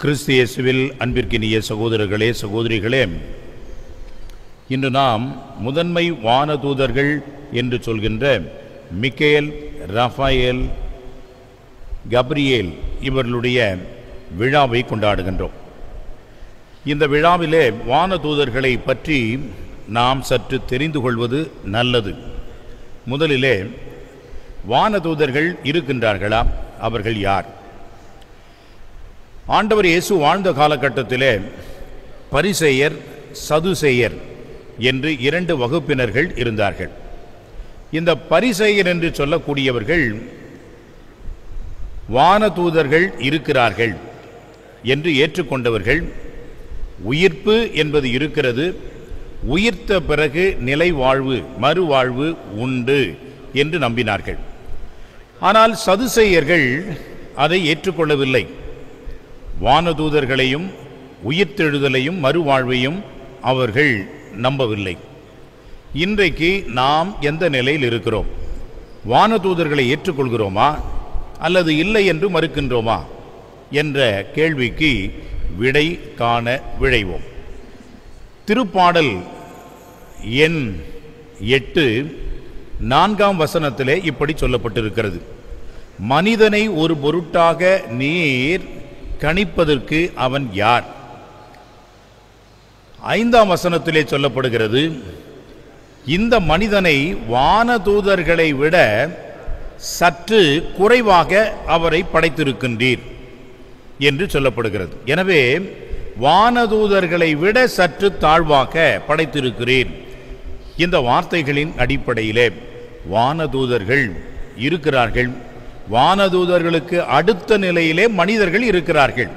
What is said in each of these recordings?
கிறிஸ்து இயேசுவில் அன்பிற்கினிய சகோதரர்களே சகோதரிகளே இன்று நாம் முதன்மை வானதூதர்கள் என்று சொல்கின்ற மிக்கேல் ரஃபாயேல் கப்ரியேல் இவர்களுடைய விழாவை கொண்டாடுகின்றோம். இந்த விழாவிலே வானதூதர்களை பற்றி நாம் சற்று தெரிந்து கொள்வது நல்லது. முதலிலே வானதூதர்கள் இருக்கின்றார்களா? அவர்கள் யார்? ஆண்டவர் இயேசு வாழ்ந்த காலகட்டத்திலே பரிசேயர் சதுசேயர் என்று இரண்டு வகுப்பினர்கள் இருந்தார்கள். இந்த பரிசெயர் என்று சொல்லக்கூடியவர்கள் வானதூதர்கள் இருக்கிறார்கள் என்று ஏற்றுக்கொண்டவர்கள். உயிர்ப்பு என்பது இருக்கிறது. உயிர்த்த பிறகு நிலை வாழ்வு மறுவாழ்வு உண்டு என்று நம்பினார்கள். ஆனால் சதுசேயர்கள் அதை ஏற்றுக்கொள்ளவில்லை. வானதூதர்களையும் உயிர்த்தெழுதலையும் மறுவாழ்வையும் அவர்கள் நம்பவில்லை. இன்றைக்கு நாம் எந்த நிலையில் இருக்கிறோம்? வானதூதர்களை ஏற்றுக்கொள்கிறோமா? அல்லது இல்லை என்று மறுக்கின்றோமா? என்ற கேள்விக்கு விடை காண விழைவோம். திருப்பாடல் எண் எட்டு நான்காம் வசனத்திலே இப்படி சொல்லப்பட்டிருக்கிறது. மனிதனை ஒரு பொருட்டாக நீர் கணிப்பதற்கு அவன் யார்? ஐந்தாம் வசனத்திலே சொல்லப்படுகிறது இந்த மனிதனை வானதூதர்களை விட சற்று குறைவாக அவரை படைத்திருக்கின்றீர் என்று சொல்லப்படுகிறது. எனவே வானதூதர்களை விட சற்று தாழ்வாக படைத்திருக்கிறீர். இந்த வார்த்தைகளின் அடிப்படையிலே வானதூதர்கள் இருக்கிறார்கள் வானதூதர்களுக்கு அடுத்த நிலையிலே மனிதர்கள் இருக்கிறார்கள்.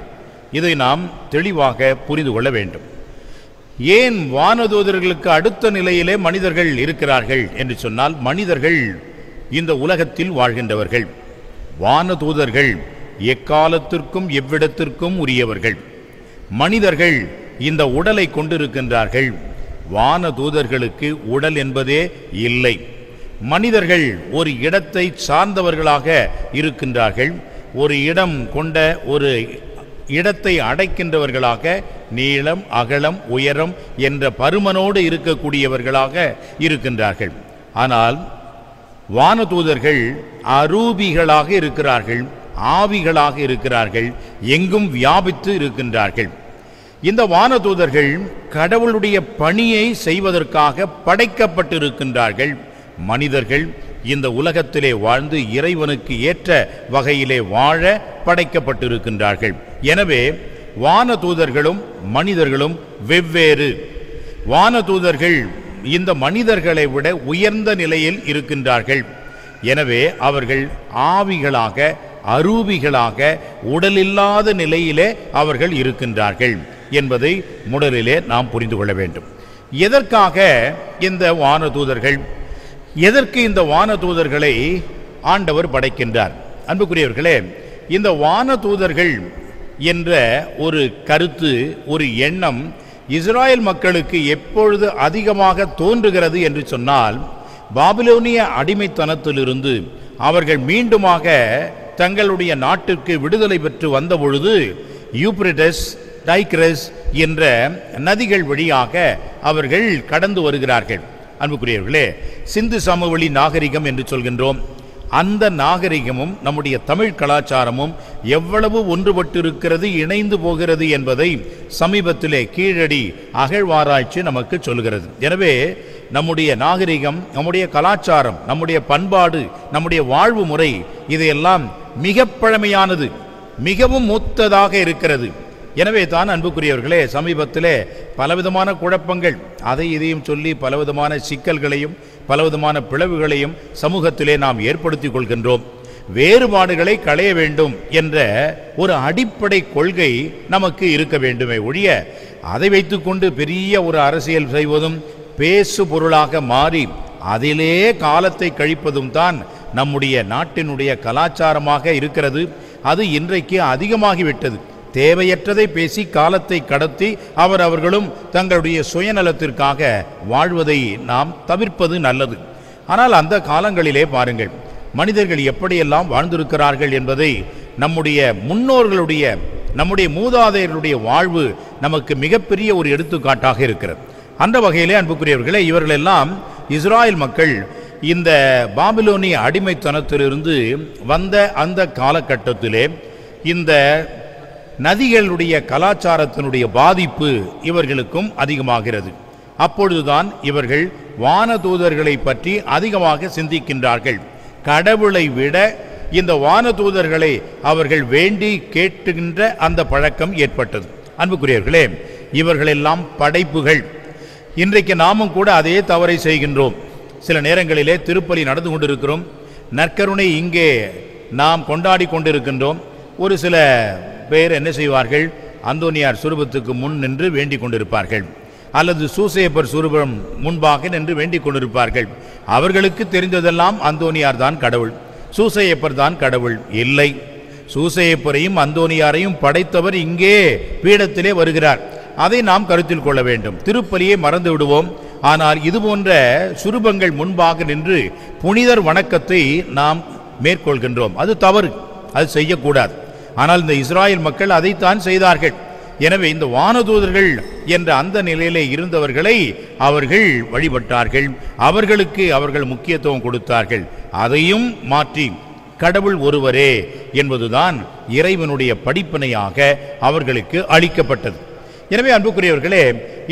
இதை நாம் தெளிவாக புரிந்து கொள்ள வேண்டும். ஏன் வானதூதர்களுக்கு அடுத்த நிலையிலே மனிதர்கள் இருக்கிறார்கள் என்று சொன்னால் மனிதர்கள் இந்த உலகத்தில் வாழ்கின்றவர்கள். வானதூதர்கள் எக்காலத்திற்கும் எவ்விடத்திற்கும் உரியவர்கள். மனிதர்கள் இந்த உடலை கொண்டிருக்கின்றார்கள். வானதூதர்களுக்கு உடல் என்பதே இல்லை. மனிதர்கள் ஒரு இடத்தை சார்ந்தவர்களாக இருக்கின்றார்கள். ஒரு இடம் கொண்ட ஒரு இடத்தை அடைக்கின்றவர்களாக நீளம் அகலம் உயரம் என்ற பருமனோடு இருக்கக்கூடியவர்களாக இருக்கின்றார்கள். ஆனால் வானதூதர்கள் அரூபிகளாக இருக்கிறார்கள் ஆவிகளாக இருக்கிறார்கள் எங்கும் வியாபித்து இருக்கின்றார்கள். இந்த வானதூதர்கள் கடவுளுடைய பணியை செய்வதற்காக படைக்கப்பட்டிருக்கின்றார்கள். மனிதர்கள் இந்த உலகத்திலே வாழ்ந்து இறைவனுக்கு ஏற்ற வகையிலே வாழ படைக்கப்பட்டிருக்கின்றார்கள். எனவே வானதூதர்களும் மனிதர்களும் வெவ்வேறு. வானதூதர்கள் இந்த மனிதர்களை விட உயர்ந்த நிலையில் இருக்கின்றார்கள். எனவே அவர்கள் ஆவிகளாக அரூபிகளாக உடலில்லாத நிலையிலே அவர்கள் இருக்கின்றார்கள் என்பதை முதலிலே நாம் புரிந்து கொள்ள வேண்டும். எதற்காக இந்த வானதூதர்கள் எதற்கு இந்த வானதூதர்களை ஆண்டவர் படைக்கின்றார்? அன்புக்குரியவர்களே இந்த வானதூதர்கள் என்ற ஒரு கருத்து ஒரு எண்ணம் இஸ்ராயல் மக்களுக்கு எப்பொழுது அதிகமாக தோன்றுகிறது என்று சொன்னால் பாபிலோனிய அடிமைத்தனத்திலிருந்து அவர்கள் மீண்டுமாக தங்களுடைய நாட்டிற்கு விடுதலை பெற்று வந்த பொழுது யூப்ரிடஸ் டைக்ரஸ் என்ற நதிகள் வழியாக அவர்கள் கடந்து வருகிறார்கள். அன்புக்குரியவர்களே சிந்து சமவெளி நாகரிகம் என்று சொல்கின்றோம். அந்த நாகரிகமும் நம்முடைய தமிழ் கலாச்சாரமும் எவ்வளவு ஒன்றுபட்டிருக்கிறது இணைந்து போகிறது என்பதை சமீபத்திலே கீழடி அகழ்வாராய்ச்சி நமக்கு சொல்கிறது. எனவே நம்முடைய நாகரிகம் நம்முடைய கலாச்சாரம் நம்முடைய பண்பாடு நம்முடைய வாழ்வு முறை இதையெல்லாம் மிக பழமையானது மிகவும் மூத்ததாக இருக்கிறது. எனவே தான் அன்புக்குரியவர்களே சமீபத்திலே பலவிதமான குழப்பங்கள் அதை இதையும் சொல்லி பலவிதமான சிக்கல்களையும் பலவிதமான பிளவுகளையும் சமூகத்திலே நாம் ஏற்படுத்தி கொள்கின்றோம். வேறுபாடுகளை களைய வேண்டும் என்ற ஒரு அடிப்படை கொள்கை நமக்கு இருக்க வேண்டுமே ஒழிய அதை வைத்துக்கொண்டு பெரிய ஒரு அரசியல் செய்வதும் பேசு பொருளாக மாறி அதிலே காலத்தை கழிப்பதும் தான் நம்முடைய நாட்டினுடைய கலாச்சாரமாக இருக்கிறது. அது இன்றைக்கு அதிகமாகிவிட்டது. தேவையற்றதை பேசி காலத்தை கடத்தி அவர் அவர்களும் தங்களுடைய சுயநலத்திற்காக வாழ்வதை நாம் தவிர்ப்பது நல்லது. ஆனால் அந்த காலங்களிலே பாருங்கள் மனிதர்கள் எப்படியெல்லாம் வாழ்ந்திருக்கிறார்கள் என்பதை நம்முடைய முன்னோர்களுடைய நம்முடைய மூதாதையர்களுடைய வாழ்வு நமக்கு மிகப்பெரிய ஒரு எடுத்துக்காட்டாக இருக்கிறது. அந்த வகையிலே அன்புக்குரியவர்களே இவர்களெல்லாம் இஸ்ராயல் மக்கள் இந்த பாபிலோனிய அடிமைத்தனத்திலிருந்து வந்த அந்த காலகட்டத்திலே இந்த நதிகளுடைய கலாச்சாரத்தினுடைய பாதிப்பு இவர்களுக்கும் அதிகமாகிறது. அப்பொழுதுதான் இவர்கள் வானதூதர்களை பற்றி அதிகமாக சிந்திக்கின்றார்கள். கடவுளை விட இந்த வானதூதர்களை அவர்கள் வேண்டி கேட்டுகின்ற அந்த பழக்கம் ஏற்பட்டது. அன்புக்குரியவர்களே இவர்களெல்லாம் படைப்புகள். இன்றைக்கு நாமும் கூட அதே தவறை செய்கின்றோம். சில நேரங்களிலே திருப்பலி நடந்து கொண்டிருக்கிறோம். நற்கருணை இங்கே நாம் கொண்டாடி கொண்டிருக்கின்றோம். ஒரு சில பேர் என்ன செய்வார்கள்? அந்தோனியார் சுரூபத்துக்கு முன் நின்று வேண்டிக் கொண்டிருப்பார்கள். அல்லது சூசையப்பர் சுரூபம் முன்பாக நின்று வேண்டிக் கொண்டிருப்பார்கள். அவர்களுக்கு தெரிந்ததெல்லாம் அந்தோனியார் தான் கடவுள். சூசையப்பர் தான் கடவுள். இல்லை. சூசையப்பரையும் அந்தோனியாரையும் படைத்தவர் இங்கே பீடத்திலே வருகிறார். அதை நாம் கருத்தில் கொள்ள வேண்டும். திருப்பலியை மறந்து விடுவோம். ஆனால் இது போன்ற சுரூபங்கள் முன்பாக நின்று புனிதர் வணக்கத்தை நாம் மேற்கொள்கின்றோம். அது தவறு. அது செய்யக்கூடாது. ஆனால் இந்த இஸ்ராயல் மக்கள் அதைத்தான் செய்தார்கள். எனவே இந்த வானதூதர்கள் என்ற அந்த நிலையிலே இருந்தவர்களை அவர்கள் வழிபட்டார்கள். அவர்களுக்கு அவர்கள் முக்கியத்துவம் கொடுத்தார்கள். அதையும் மாற்றி கடவுள் ஒருவரே என்பதுதான் இறைவனுடைய படிப்பினையாக அவர்களுக்கு அளிக்கப்பட்டது. எனவே அன்புக்குரியவர்களே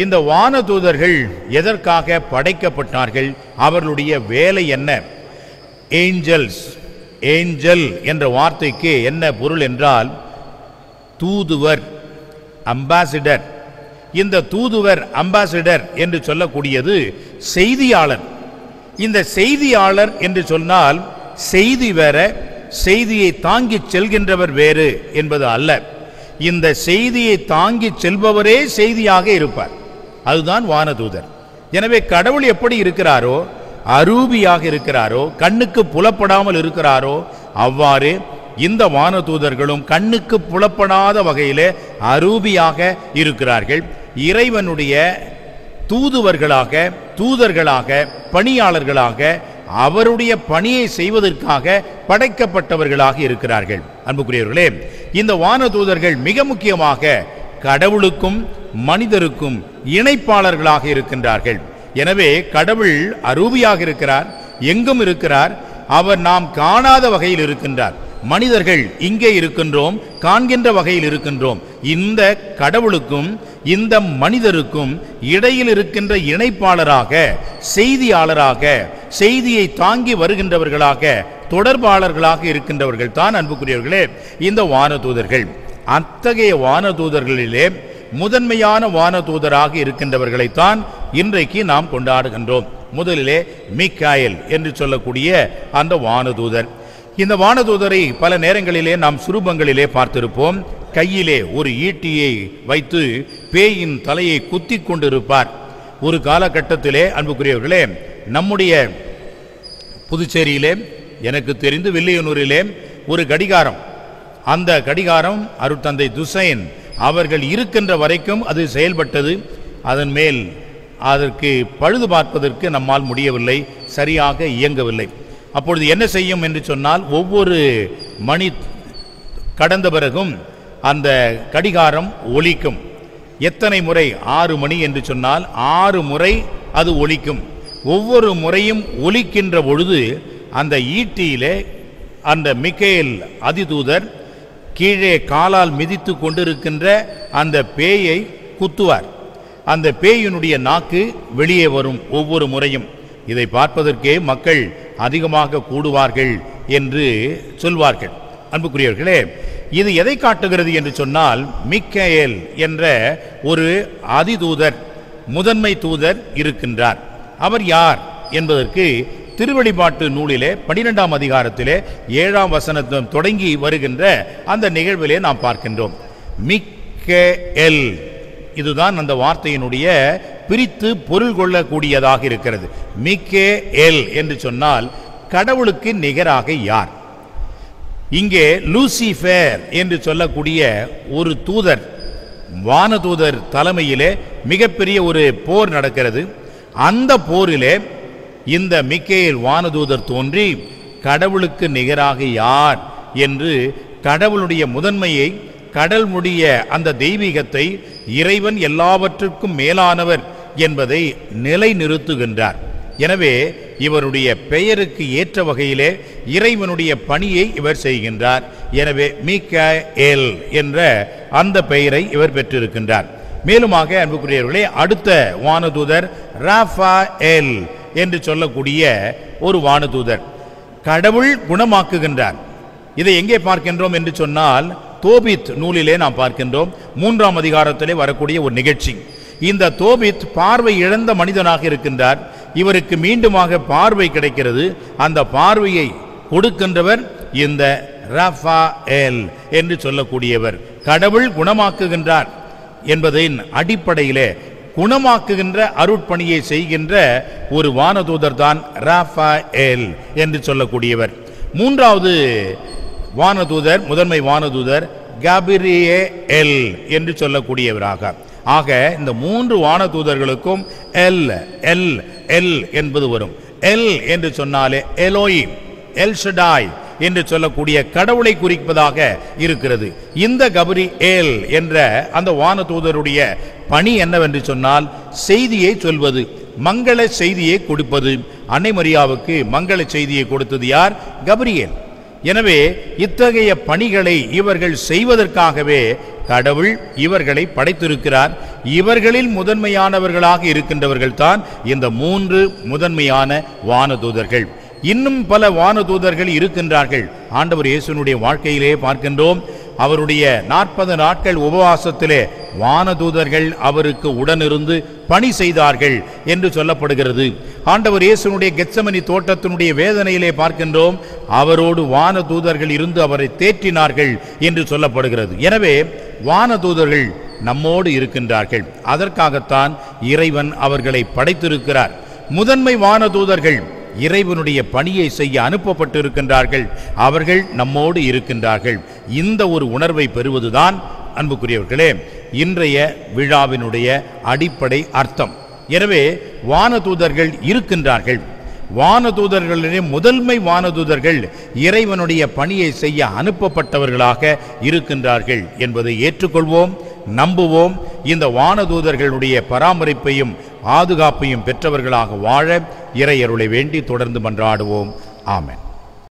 இந்த வானதூதர்கள் எதற்காக படைக்கப்பட்டார்கள்? அவர்களுடைய வேலை என்ன? ஏஞ்சல்ஸ் ஏஞ்சல் என்ற வார்த்தைக்கு என்ன பொருள் என்றால் தூதுவர் அம்பாசிடர். இந்த தூதுவர் அம்பாசிடர் என்று சொல்லக்கூடியது செய்தியாளர். இந்த செய்தியாளர் என்று சொன்னால் செய்தி வேற செய்தியை தாங்கிச் செல்கின்றவர் வேறு என்பது அல்ல. இந்த செய்தியை தாங்கிச் செல்பவரே செய்தியாக இருப்பார். அதுதான் வானதூதர். எனவே கடவுள் எப்படி இருக்கிறாரோ அரூபியாக இருக்கிறாரோ கண்ணுக்கு புலப்படாமல் இருக்கிறாரோ அவ்வாறு இந்த வானதூதர்களும் கண்ணுக்கு புலப்படாத வகையிலே அரூபியாக இருக்கிறார்கள். இறைவனுடைய தூதுவர்களாக தூதர்களாக பணியாளர்களாக அவருடைய பணியை செய்வதற்காக படைக்கப்பட்டவர்களாக இருக்கிறார்கள். அன்புக்குரியவர்களே இந்த வானதூதர்கள் மிக முக்கியமாக கடவுளுக்கும் மனிதருக்கும் இணைப்பாளர்களாக இருக்கின்றார்கள். எனவே கடவுள் அரூபியாக இருக்கிறார் எங்கும் இருக்கிறார் அவர் நாம் காணாத வகையில் இருக்கின்றார். மனிதர்கள் இங்கே இருக்கின்றோம் காண்கின்ற வகையில் இருக்கின்றோம். இந்த கடவுளுக்கும் இந்த மனிதருக்கும் இடையில் இருக்கின்ற இணைப்பாளராக செய்தியாளராக செய்தியை தாங்கி வருகின்றவர்களாக தொடர்பாளர்களாக இருக்கின்றவர்கள் தான் அன்புக்குரியவர்களே இந்த வானதூதர்கள். அத்தகைய வானதூதர்களிலே முதன்மையான வானதூதராக இருக்கின்றவர்களைத்தான் இன்றைக்கு நாம் கொண்டாடுகின்றோம். முதலிலே மிக்காயல் என்று சொல்லக்கூடிய அந்த வானதூதர். இந்த வானதூதரை பல நேரங்களிலே நாம் சுரூபங்களிலே பார்த்திருப்போம். கையிலே ஒரு ஈட்டியை வைத்து பேயின் தலையை குத்தி கொண்டிருப்பார். ஒரு காலகட்டத்திலே அன்புக்குரியவர்களே நம்முடைய புதுச்சேரியிலே எனக்கு தெரிந்து வில்லியனூரிலே ஒரு கடிகாரம். அந்த கடிகாரம் அருட்தந்தை துசைன் அவர்கள் இருக்கின்ற வரைக்கும் அது செயல்பட்டது. அதன் மேல் அதற்கு பழுது பார்ப்பதற்கு நம்மால் முடியவில்லை சரியாக இயங்கவில்லை. அப்பொழுது என்ன செய்யும் என்று சொன்னால் ஒவ்வொரு மணி கடந்த பிறகும் அந்த கடிகாரம் ஒலிக்கும். எத்தனை முறை? ஆறு மணி என்று சொன்னால் ஆறு முறை அது ஒலிக்கும். ஒவ்வொரு முறையும் ஒலிக்கின்ற பொழுது அந்த ஈட்டியிலே அந்த மிக்கேல் அதிதூதர் கீழே காலால் மிதித்து கொண்டிருக்கின்ற அந்த பேயை குத்துவார். அந்த பேயினுடைய நாக்கு வெளியே வரும் ஒவ்வொரு முறையும். இதை பார்ப்பதற்கே மக்கள் அதிகமாக கூடுவார்கள் என்று சொல்வார்கள். அன்புக்குரியவர்களே இது எதை காட்டுகிறது என்று சொன்னால் மிக்கேல் என்ற ஒரு அதிதூதர் முதன்மை தூதர் இருக்கின்றார். அவர் யார் என்பதற்கு திருவெளிப்பாட்டு நூலிலே பனிரெண்டாம் அதிகாரத்திலே ஏழாம் வசனத்தம் தொடங்கி வருகின்ற அந்த நிகழ்விலே நாம் பார்க்கின்றோம். மிக்கேல். இதுதான் அந்த வார்த்தையினுடைய பிரித்து பொருள் கொள்ளக்கூடியதாக இருக்கிறது. மிக்கே எல் என்று சொன்னால் கடவுளுக்கு நிகராக யார்? இங்கே லூசிஃபேர் என்று சொல்லக்கூடிய ஒரு தூதர் வானதூதர் தலைமையிலே மிகப்பெரிய ஒரு போர் நடக்கிறது. அந்த போரிலே இந்த மிக்கேல் வானதூதர் தோன்றி கடவுளுக்கு நிகராக யார் என்று கடவுளுடைய முதன்மையை கடல் முடிய அந்த தெய்வீகத்தை இறைவன் எல்லாவற்றுக்கும் மேலானவர் என்பதை நிலைநிறுத்துகின்றார். எனவே இவருடைய பெயருக்கு ஏற்ற வகையிலே இறைவனுடைய பணியை இவர் செய்கின்றார். எனவே மீகாኤல் என்ற அந்த பெயரை இவர் பெற்றிருக்கின்றார். மேலுமாக அன்புக்குரியவர்களே அடுத்த வானதூதர் ராஃபா எல் என்று சொல்லக்கூடிய ஒரு வானதூதர். கடவுள் குணமாக்குகின்றார். இதை எங்கே பார்க்கின்றோம் என்று சொன்னால் தோபித் நூலிலே நாம் பார்க்கின்றோம். மூன்றாம் அதிகாரத்திலே வரக்கூடிய ஒரு நிகழ்ச்சி. இந்த தோபித் பார்வை இழந்த மனிதனாக இருக்கின்றார். இவருக்கு மீண்டுமாக பார்வை கிடைக்கிறது. அந்த பார்வையை கொடுக்கின்றவர் இந்த ரஃபாኤல் என்று சொல்லக்கூடியவர். கடவுள் குணமாக்குகின்றார் என்பதின் அடிப்படையிலே குணமாக்குகின்ற அருட்பணியை செய்கின்ற ஒரு வானதூதர் தான் ராஃபாኤல் என்று சொல்லக்கூடியவர். மூன்றாவது வானதூதர் முதன்மை வானதூதர் கபிரியே எல் என்று சொல்லக்கூடியவராக. ஆக இந்த மூன்று வானதூதர்களுக்கும் எல் எல் எல் என்பது வரும். எல் என்று சொன்னாலே எலோயிம் எல் ஷடாய் என்று சொல்லக்கூடிய கடவுளை குறிப்பதாக இருக்கிறது. இந்த கபரி ஏல் என்ற அந்த வானதூதருடைய பணி என்னவென்று சொன்னால் செய்தியை சொல்வது மங்கள செய்தியை கொடுப்பது. அன்னை மரியாவுக்கு மங்கள செய்தியை கொடுத்தது யார்? கபரியேல். எனவே இத்தகைய பணிகளை இவர்கள் செய்வதற்காகவே கடவுள் இவர்களை படைத்திருக்கிறார். இவர்களில் முதன்மையானவர்களாக இருக்கின்றவர்கள் தான் இந்த மூன்று முதன்மையான வானதூதர்கள் இன்னும் பல வானதூதர்கள் இருக்கின்றார்கள். ஆண்டவர் இயேசுனுடைய வாழ்க்கையிலே பார்க்கின்றோம். அவருடைய நாற்பது நாட்கள் உபவாசத்திலே வானதூதர்கள் அவருக்கு உடனிருந்து பணி செய்தார்கள் என்று சொல்லப்படுகிறது. ஆண்டவர் இயேசுனுடைய கெச்சமணி தோட்டத்தினுடைய வேதனையிலே பார்க்கின்றோம். அவரோடு வானதூதர்கள் இருந்து அவரை தேற்றினார்கள் என்று சொல்லப்படுகிறது. எனவே வானதூதர்கள் நம்மோடு இருக்கின்றார்கள். அதற்காகத்தான் இறைவன் அவர்களை படைத்திருக்கிறார். முதன்மை வானதூதர்கள் இறைவனுடைய பணியை செய்ய அனுப்பப்பட்டிருக்கின்றார்கள். அவர்கள் நம்மோடு இருக்கின்றார்கள். இந்த ஒரு உணர்வை பெறுவதுதான் அன்புக்குரியவர்களே இன்றைய விழாவினுடைய அடிப்படை அர்த்தம். எனவே வானதூதர்கள் இருக்கின்றார்கள். வானதூதர்களிலே முதன்மை வானதூதர்கள் இறைவனுடைய பணியை செய்ய அனுப்பப்பட்டவர்களாக இருக்கின்றார்கள் என்பதை ஏற்றுக்கொள்வோம் நம்புவோம். இந்த வானதூதர்களுடைய பராமரிப்பையும் பாதுகாப்பையும் பெற்றவர்களாக வாழ இறையருளை வேண்டி தொடர்ந்து மன்றாடுவோம். ஆமன்.